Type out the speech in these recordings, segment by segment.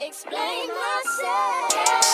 explain myself.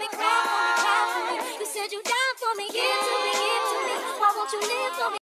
me, cry for me, cry for me. You said you died for me, give to me, give to me. Why won't you live for me?